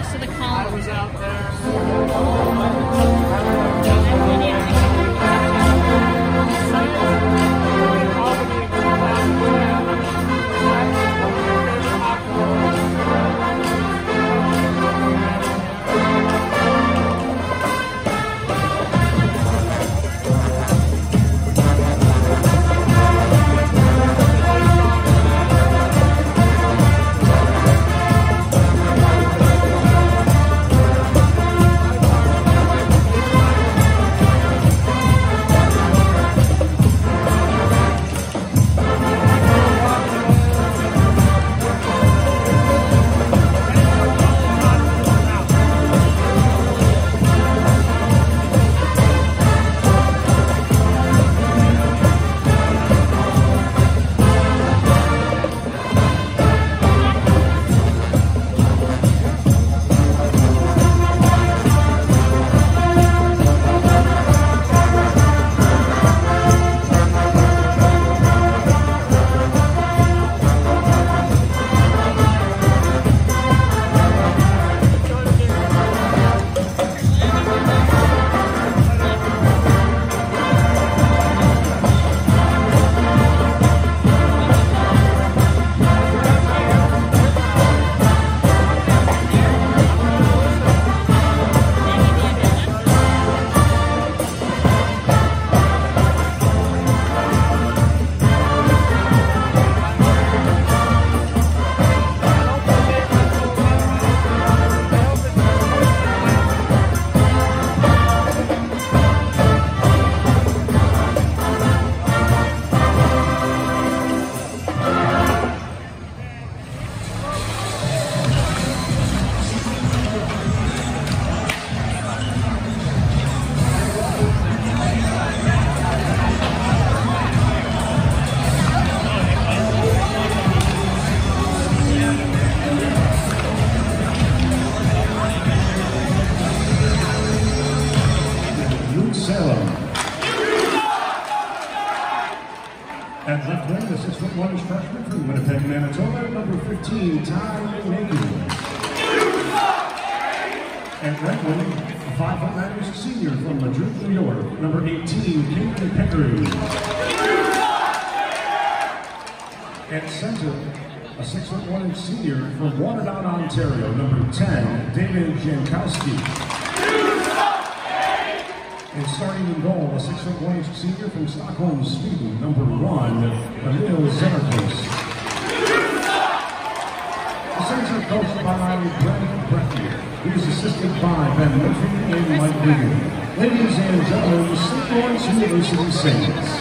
rest of the column. I was out Luke a six foot one inch senior from Waterdown, Ontario, number 10, David Jankowski. And starting in goal, a six foot one inch senior from Stockholm, Sweden, number one, Emil Saints are coached by Brendan He is assisted by Ben Murphy and Mike Wigan. Ladies and gentlemen, St. Lawrence University Saints.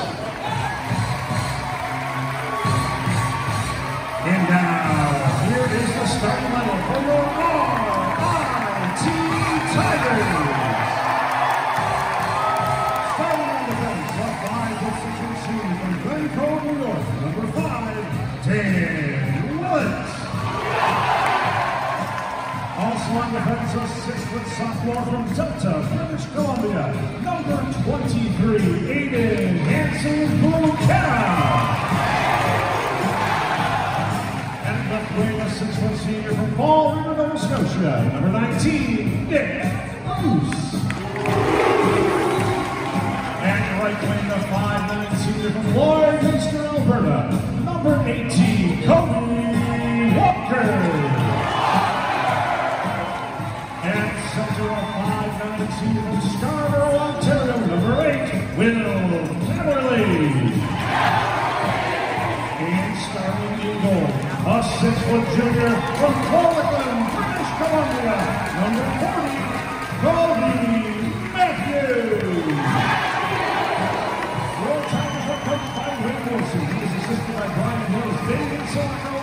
Number 23, Aiden Hansen-Bukata. Left wing, a six-foot senior from Fall River, Nova Scotia, number 19, Nick Bruce. And right wing, a five-nine senior from Lloydminster, Alberta, number 18, six-foot junior from Coleman, British Columbia, number 40, Colby Matthews. Your Tigers are coached by Rick Wilson. He is assisted by Brian Hills, David Socko,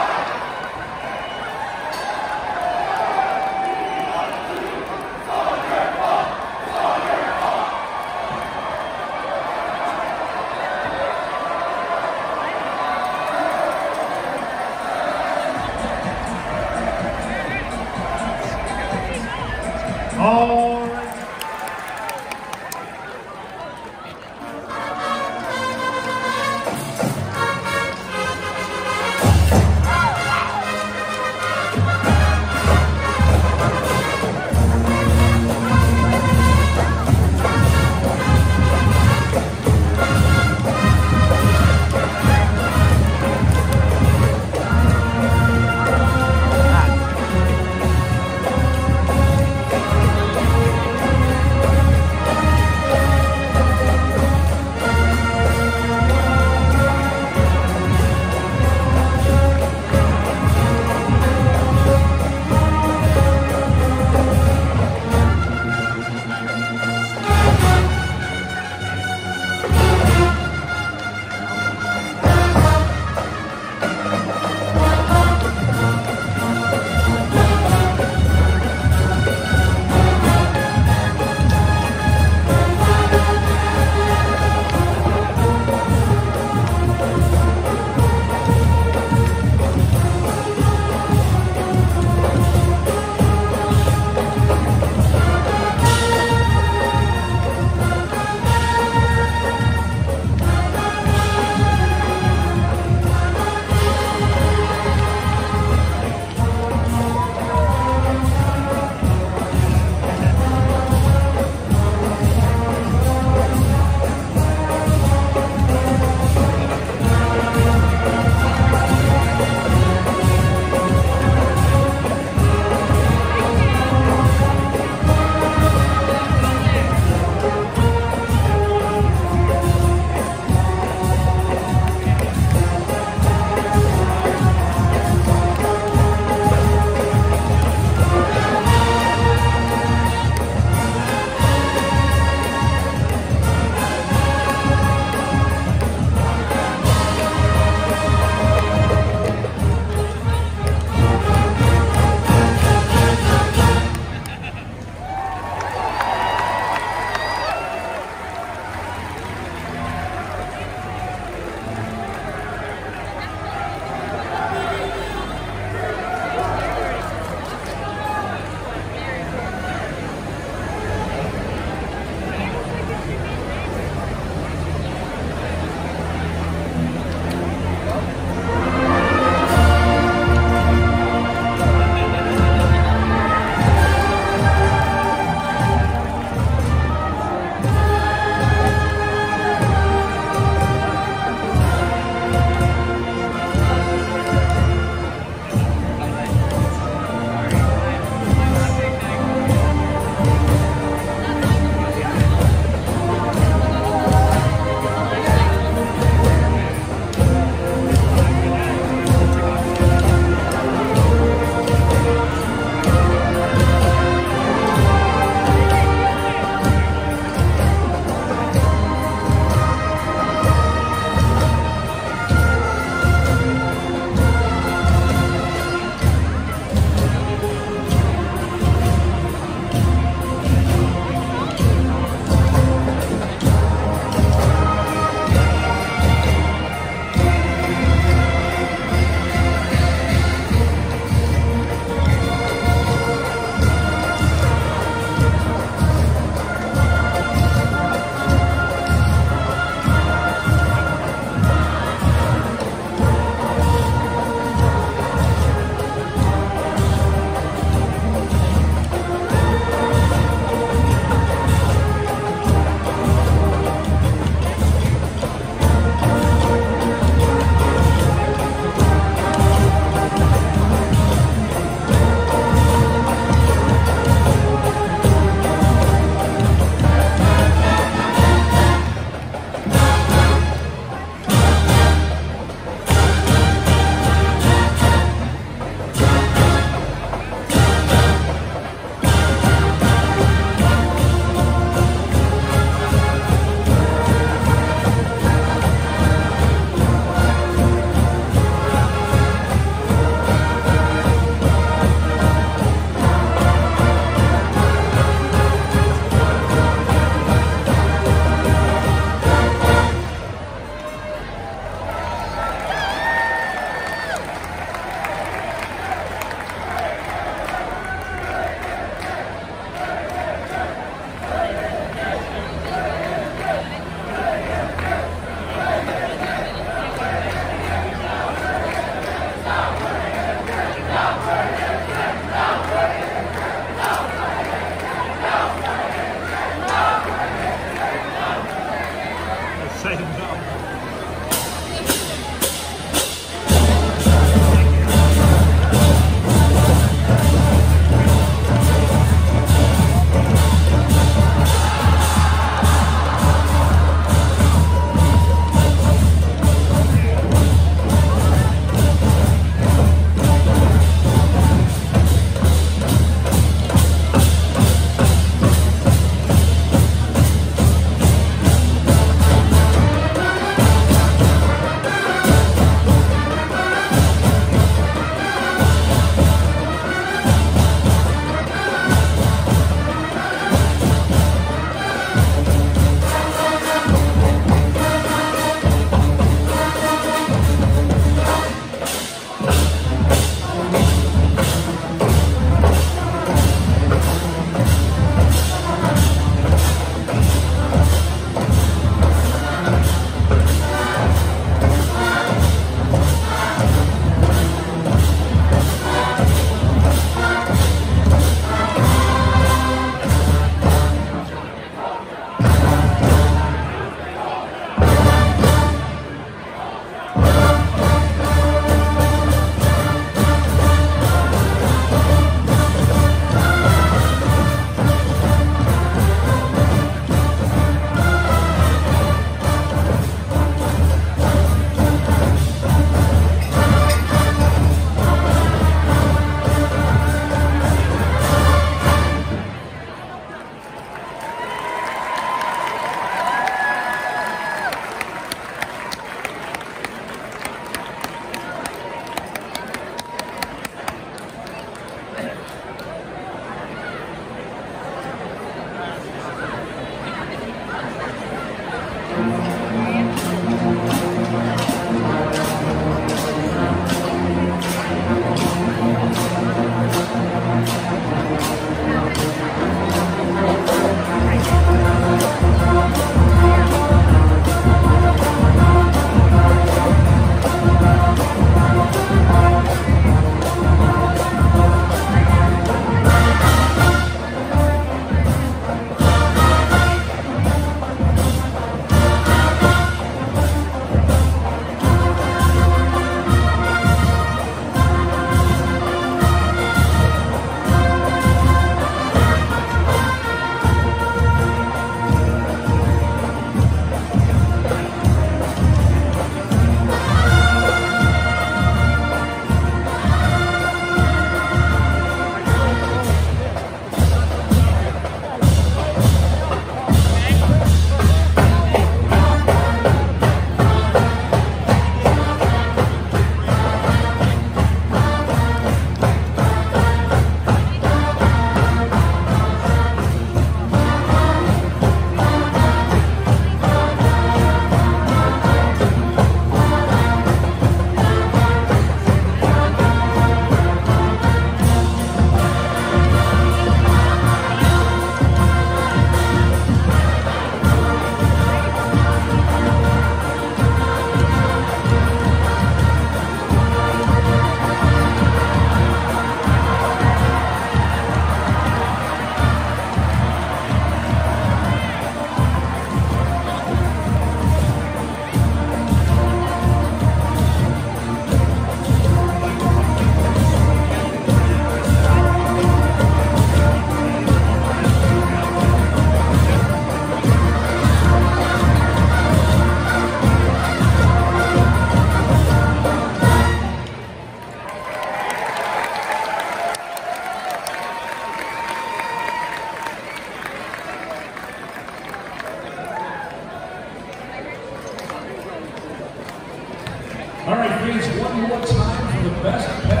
one time for the best